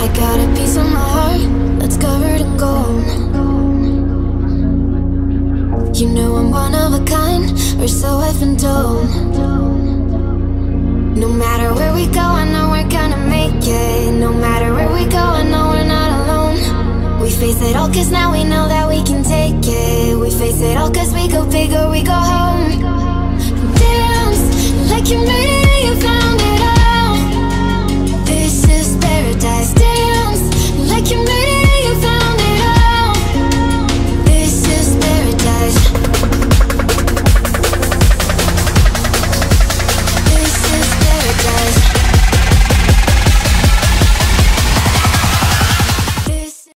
I got a piece of my heart that's covered in gold. You know I'm one of a kind, or so I've been told. No matter where we go, I know we're gonna make it. No matter where we go, I know we're not alone. We face it all cause now we know that we can take it. We face it all cause we go bigger, we go home.